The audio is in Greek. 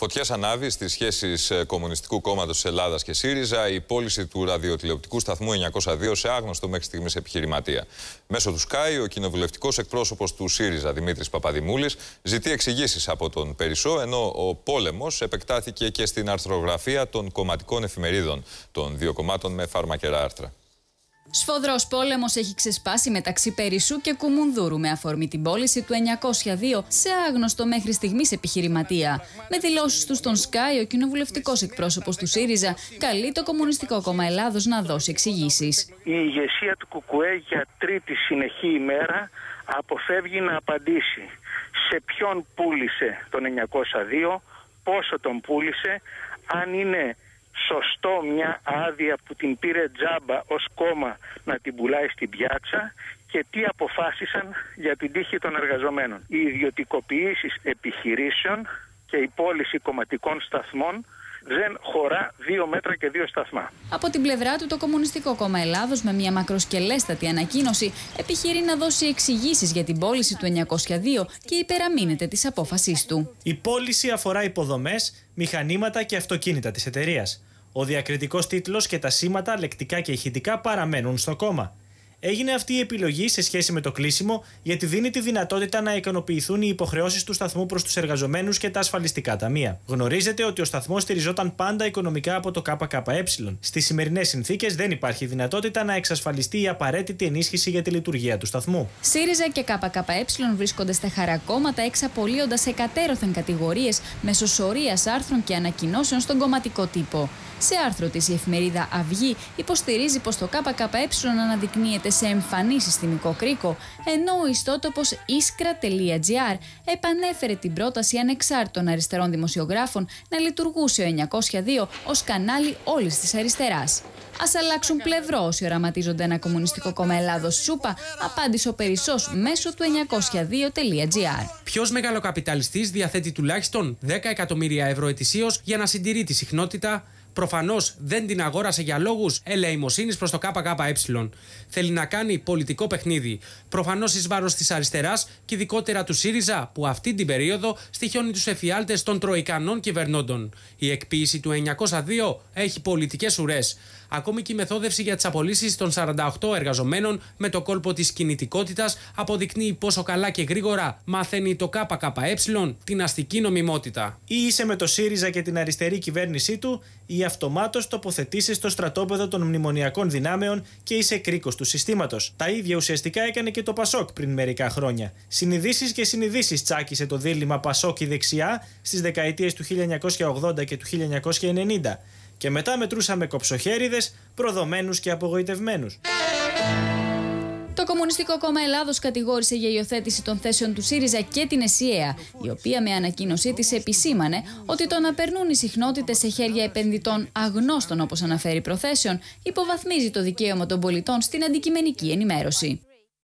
Φωτιάς ανάβει στις σχέσεις ε, Κομμουνιστικού Κόμματος τη Ελλάδας και ΣΥΡΙΖΑ η πώληση του ραδιοτηλεοπτικού σταθμού 902 σε άγνωστο μέχρι στιγμής επιχειρηματία. Μέσω του ΣΚΑΙ, ο κοινοβουλευτικός εκπρόσωπος του ΣΥΡΙΖΑ Δημήτρης Παπαδημούλης ζητεί εξηγήσεις από τον Περισσό, ενώ ο πόλεμος επεκτάθηκε και στην αρθρογραφία των κομματικών εφημερίδων των δύο κομμάτων με φαρμακερά άρθρα. Σφοδρός πόλεμος έχει ξεσπάσει μεταξύ Περισσού και Κουμουνδούρου με αφορμή την πώληση του 902 σε άγνωστο μέχρι στιγμής επιχειρηματία. Με δηλώσεις τους στον Σκάι, ο κοινοβουλευτικός εκπρόσωπος του ΣΥΡΙΖΑ καλεί το Κομμουνιστικό Κόμμα Ελλάδος να δώσει εξηγήσεις. Η ηγεσία του Κουκουέ για τρίτη συνεχή ημέρα αποφεύγει να απαντήσει σε ποιον πούλησε τον 902, πόσο τον πούλησε, αν είναι σωστό μια άδεια που την πήρε τζάμπα ως κόμμα να την πουλάει στην πιάτσα και τι αποφάσισαν για την τύχη των εργαζομένων. Οι ιδιωτικοποιήσεις επιχειρήσεων και η πώληση κομματικών σταθμών δεν χωρά δύο μέτρα και δύο σταθμά. Από την πλευρά του, το Κομμουνιστικό Κόμμα Ελλάδος, με μια μακροσκελέστατη ανακοίνωση, επιχειρεί να δώσει εξηγήσεις για την πώληση του 902 και υπεραμείνεται της απόφασής του. Η πώληση αφορά υποδομές, μηχανήματα και αυτοκίνητα της εταιρείας. Ο διακριτικός τίτλος και τα σήματα, λεκτικά και ηχητικά παραμένουν στο κόμμα. Έγινε αυτή η επιλογή σε σχέση με το κλείσιμο, γιατί δίνει τη δυνατότητα να ικανοποιηθούν οι υποχρεώσεις του σταθμού προς τους εργαζομένους και τα ασφαλιστικά ταμεία. Γνωρίζετε ότι ο σταθμός στηριζόταν πάντα οικονομικά από το ΚΚΕ. Στις σημερινές συνθήκες δεν υπάρχει δυνατότητα να εξασφαλιστεί η απαραίτητη ενίσχυση για τη λειτουργία του σταθμού. ΣΥΡΙΖΑ και ΚΚΕ βρίσκονται στα χαρακόμματα εξαπολύοντας εκατέρωθεν κατηγορίες μέσω σωρίας άρθρων και ανακοινώσεων στον κομματικό τύπο. Σε άρθρο της η εφημερίδα Αυγή υποστηρίζει πως το ΚΚΕ αναδεικνύεται σε εμφανίσεις συστημικό κρίκο, ενώ ο ιστότοπος iskra.gr επανέφερε την πρόταση ανεξάρτητων αριστερών δημοσιογράφων να λειτουργούσε ο 902 ως κανάλι όλης της αριστεράς. Α αλλάξουν πλευρό όσοι οραματίζονται ένα κομμουνιστικό κόμμα Ελλάδος Σούπα, απάντησε ο Περισσός μέσω του 902.gr. Ποιος μεγαλοκαπιταλιστής διαθέτει τουλάχιστον 10 εκατομμύρια ευρώ ετησίως για να συντηρεί τη συχνότητα; Προφανώς δεν την αγόρασε για λόγους ελεημοσύνης προς το ΚΚΕ. Θέλει να κάνει πολιτικό παιχνίδι. Προφανώς εις βάρος της αριστεράς και ειδικότερα του ΣΥΡΙΖΑ, που αυτή την περίοδο στοιχιώνει τους εφιάλτες των τροϊκανών κυβερνώντων. Η εκποίηση του 902 έχει πολιτικές ουρές. Ακόμη και η μεθόδευση για τις απολύσεις των 48 εργαζομένων με το κόλπο της κινητικότητας αποδεικνύει πόσο καλά και γρήγορα μαθαίνει το ΚΚΕ την αστική νομιμότητα. Ή είσαι με το ΣΥΡΙΖΑ και την αριστερή κυβέρνησή του, ή αυτομάτως τοποθετήσει στο στρατόπεδο των μνημονιακών δυνάμεων και είσαι κρίκος του συστήματος. Τα ίδια ουσιαστικά έκανε και το Πασόκ πριν μερικά χρόνια. Συνειδήσεις και συνειδήσεις τσάκισε το δίλημα Πασόκ η δεξιά στις δεκαετίες του 1980 και του 1990 και μετά μετρούσαμε κοψοχέριδες, προδομένους και απογοητευμένους. Το Κομμουνιστικό Κόμμα Ελλάδος κατηγόρησε για υιοθέτηση των θέσεων του ΣΥΡΙΖΑ και την ΕΣΥΕΑ, η οποία με ανακοίνωσή της επισήμανε ότι το να περνούν οι συχνότητες σε χέρια επενδυτών αγνώστων όπως αναφέρει προθέσεων, υποβαθμίζει το δικαίωμα των πολιτών στην αντικειμενική ενημέρωση.